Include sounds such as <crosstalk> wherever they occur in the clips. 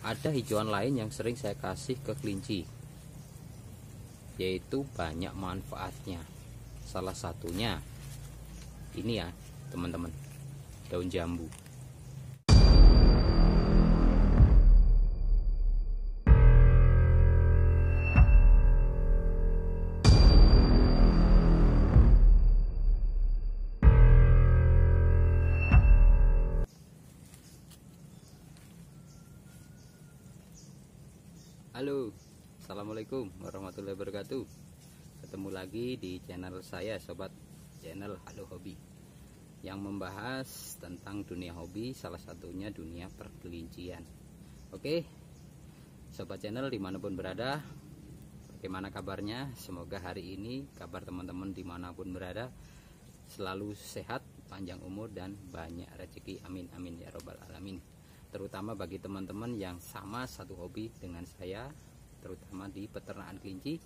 ada hijauan lain yang sering saya kasih ke kelinci yaitu banyak manfaatnya. Salah satunya ini ya teman-teman daun jambu Halo, Assalamualaikum warahmatullahi wabarakatuh. Ketemu lagi di channel saya Sobat Channel Halo Hobi Yang membahas tentang dunia hobi Salah satunya dunia perkelincian Oke Sobat channel di mana pun berada Bagaimana kabarnya? Semoga hari ini kabar teman-teman di mana pun berada Selalu sehat, panjang umur dan banyak rezeki. Amin amin ya robbal alamin terutama bagi teman-teman yang sama satu hobi dengan saya terutama di peternakan kelinci.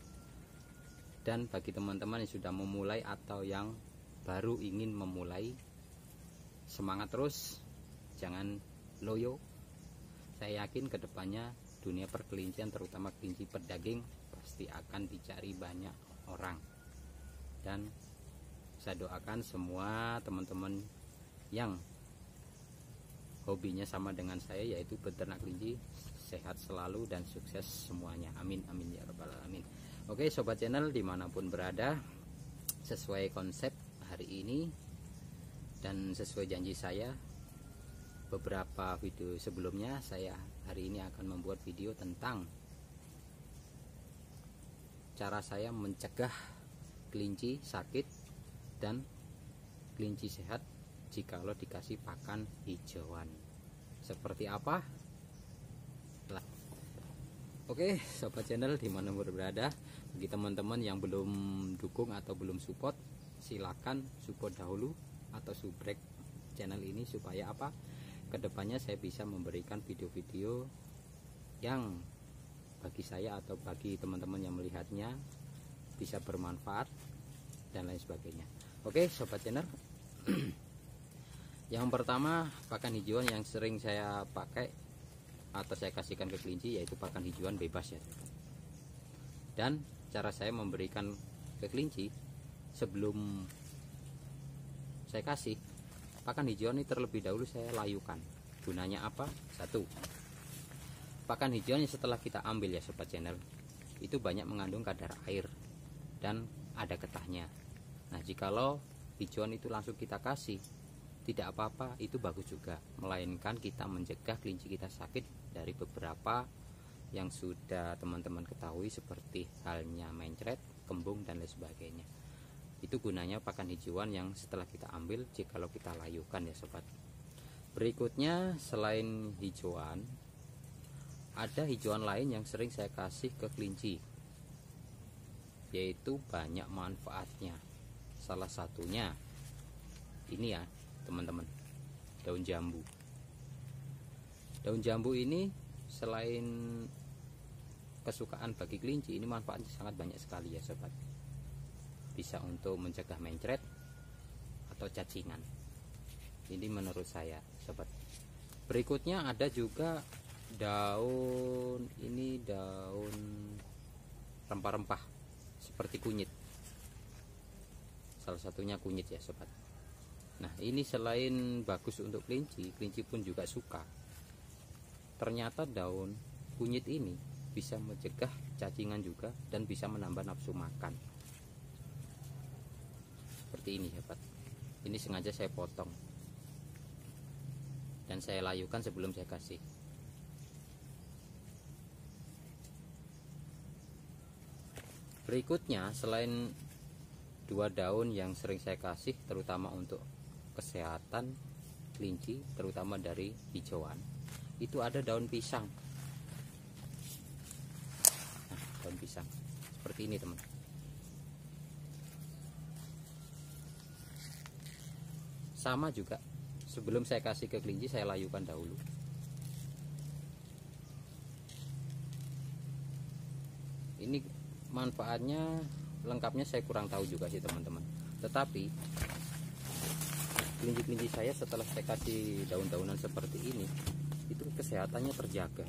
Dan bagi teman-teman yang sudah memulai atau yang baru ingin memulai semangat terus jangan loyo. Saya yakin ke depannya dunia perkelincian terutama kelinci pedaging pasti akan dicari banyak orang. Dan saya doakan semua teman-teman yang hobinya sama dengan saya yaitu beternak kelinci. Sehat selalu dan sukses semuanya. Amin amin ya rabbal alamin. Oke sobat channel di mana pun berada sesuai konsep hari ini dan sesuai janji saya beberapa video sebelumnya saya hari ini akan membuat video tentang cara saya mencegah kelinci sakit dan kelinci sehat jikalau dikasih pakan hijauan. Seperti apa? Oke sobat channel di mana berada? Bagi teman-teman yang belum dukung atau belum support silakan support dahulu atau subrek channel ini supaya apa? Ke depannya saya bisa memberikan video-video yang bagi saya atau bagi teman-teman yang melihatnya bisa bermanfaat dan lain sebagainya. Oke sobat channel <clears throat> yang pertama pakan hijauan yang sering saya pakai atau saya kasihkan ke kelinci yaitu pakan hijauan bebas ya. Dan cara saya memberikan ke kelinci sebelum saya kasih pakan hijauan ini terlebih dahulu saya layukan. Gunanya apa? Satu pakan hijauan yang setelah kita ambil ya sobat channel itu banyak mengandung kadar air dan ada getahnya nah jikalau hijauan itu langsung kita kasih tidak apa-apa itu bagus juga. Melainkan kita mencegah kelinci kita sakit dari beberapa yang sudah teman-teman ketahui seperti halnya mencret, kembung dan lain sebagainya. Itu gunanya pakan hijauan yang setelah kita ambil jikalau kita layukan ya sobat. Berikutnya selain hijauan ada hijauan lain yang sering saya kasih ke kelinci yaitu banyak manfaatnya. Salah satunya ini ya teman-teman. Daun jambu. Daun jambu ini selain kesukaan bagi kelinci ini manfaatnya sangat banyak sekali ya sobat. Bisa untuk mencegah mencret atau cacingan. Ini menurut saya sobat. Berikutnya ada juga daun ini daun rempah-rempah seperti kunyit. Salah satunya kunyit ya sobat Nah ini selain bagus untuk kelinci, kelinci pun juga suka. Ternyata daun kunyit ini bisa mencegah cacingan juga dan bisa menambah nafsu makan. Seperti ini sahabat. Ini sengaja saya potong. Dan saya layukan sebelum saya kasih. Berikutnya selain dua daun yang sering saya kasih terutama untuk kesehatan kelinci terutama dari hijauan. Itu ada daun pisang. Nah, daun pisang. Seperti ini teman. Sama juga. Sebelum saya kasih ke kelinci saya layukan dahulu. Ini manfaatnya lengkapnya saya kurang tahu juga sih teman-teman. Tetapi kelinci-kelinci saya setelah saya kasih daun-daunan seperti ini itu kesehatannya terjaga.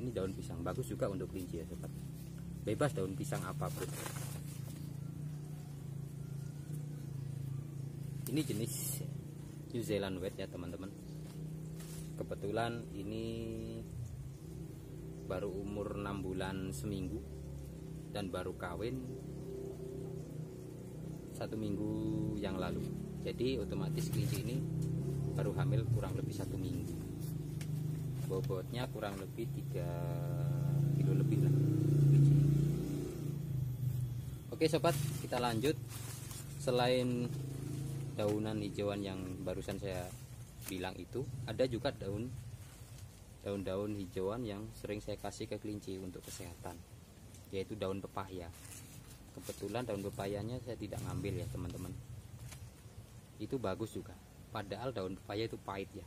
Ini daun pisang bagus juga untuk kelinci ya sobat. Bebas daun pisang apa pun. Ini jenis New Zealand Wet ya teman-teman. Kebetulan ini baru umur 6 bulan seminggu dan baru kawin satu minggu yang lalu. Jadi otomatis kelinci ini baru hamil kurang lebih satu minggu. Bobotnya kurang lebih 3 kilo lebih lah oke sobat kita lanjut. Selain daunan hijauan yang barusan saya bilang itu ada juga daun daun-daun hijauan yang sering saya kasih ke kelinci untuk kesehatan yaitu daun pepaya kebetulan daun pepayanya saya tidak ngambil ya teman-teman. Itu bagus juga. Padahal daun pepaya itu pahit ya.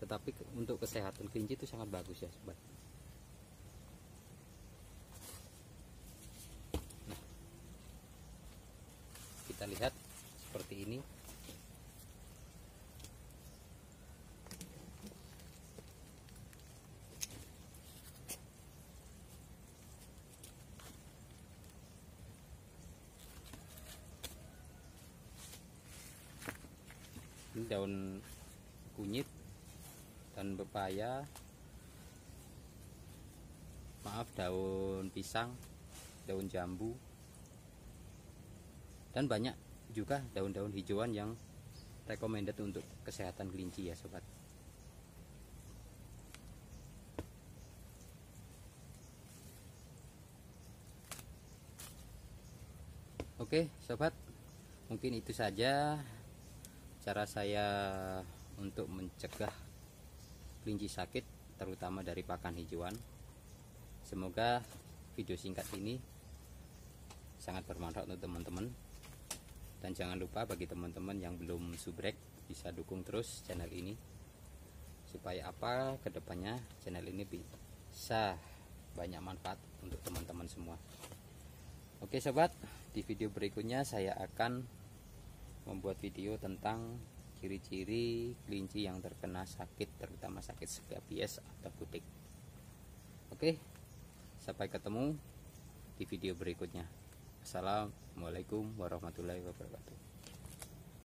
Tetapi untuk kesehatan kelinci itu sangat bagus ya sobat. Nah, kita lihat seperti ini ini daun kunyit dan pepaya. Maaf daun pisang daun jambu. Dan banyak juga daun-daun hijauan yang recommended untuk kesehatan kelinci ya sobat. Oke sobat. Mungkin itu saja cara saya untuk mencegah kelinci sakit terutama dari pakan hijauan. Semoga video singkat ini sangat bermanfaat untuk teman-teman. Dan jangan lupa bagi teman-teman yang belum subrek bisa dukung terus channel ini. Supaya apa? Ke depannya channel ini bisa banyak manfaat untuk teman-teman semua. Oke sobat. Di video berikutnya saya akan membuat video tentang ciri-ciri kelinci yang terkena sakit terutama sakit skabies atau kutik. Oke sampai ketemu di video berikutnya. Assalamualaikum warahmatullahi wabarakatuh